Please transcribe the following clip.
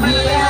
family.